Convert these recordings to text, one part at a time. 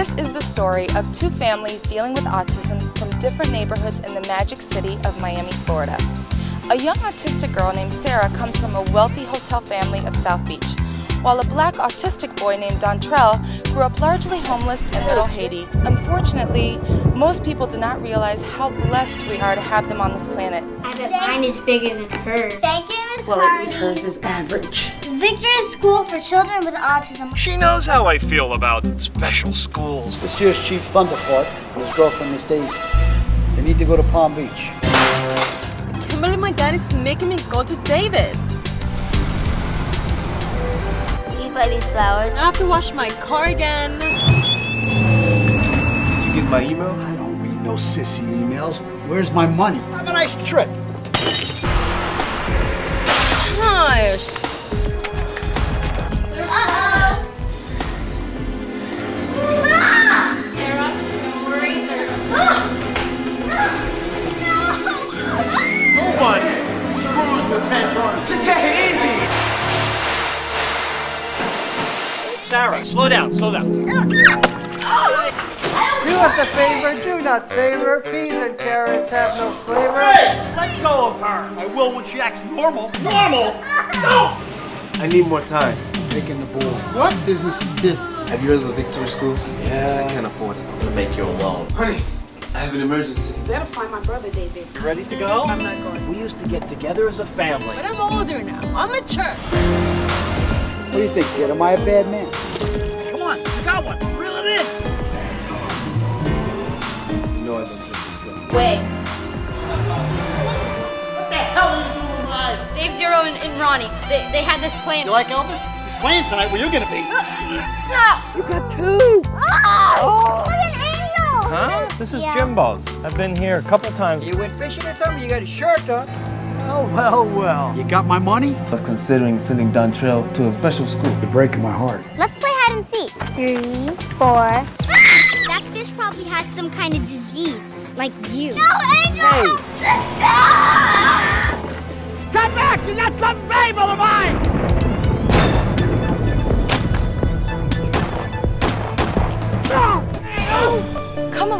This is the story of two families dealing with autism from different neighborhoods in the magic city of Miami, Florida. A young autistic girl named Sarah comes from a wealthy hotel family of South Beach, while a black autistic boy named Dontrelle grew up largely homeless in Little Haiti. Unfortunately, most people do not realize how blessed we are to have them on this planet. I bet mine is bigger than hers. Thank you, Miss Well, Carney. at least hers is average. Victor is school for children with autism. She knows how I feel about special schools. This here's Chief Thunderfoot and his girlfriend, Miss Daisy. They need to go to Palm Beach. I can't believe my dad is making me go to David's. Can you these flowers? I have to wash my car again. Did you get my email? I don't read no sissy emails. Where's my money? Have a nice trip. Take it easy. Sarah, slow down, slow down. Do us a favor, do not savor. Peas and carrots have no flavor. Hey, Let go of her. I will when she acts normal. Normal. No. I need more time. Taking the ball. What? Business is business. Have you heard of the Victory School? Yeah. I can't afford it. I'm gonna make you a loan. Honey, I have an emergency. Better find my brother, David. You ready to go? I'm not going. We used to get together as a family. But I'm older now. I'm mature. What do you think, kid? Am I a bad man? Come on, you got one. Reel it in. You know I don't drink this stuff. Wait. What the hell are you doing live? Dave Zero and, and Ronnie, they, they had this plan. You like Elvis? He's playing tonight where you're gonna be. You got two. This is Yeah. Jimbo's. I've been here a couple times. You went fishing or something? You got a shirt on. Oh, well, well. You got my money? I was considering sending Dontrelle to a special school. You're breaking my heart. Let's play hide and seek. Three, four. That fish probably has some kind of disease, like you. No, Angel! Come back! You got something valuable of mine!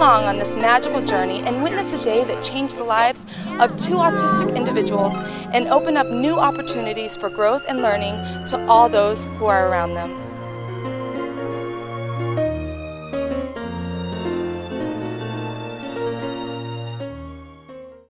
Along on this magical journey and witness a day that changed the lives of two autistic individuals and open up new opportunities for growth and learning to all those who are around them.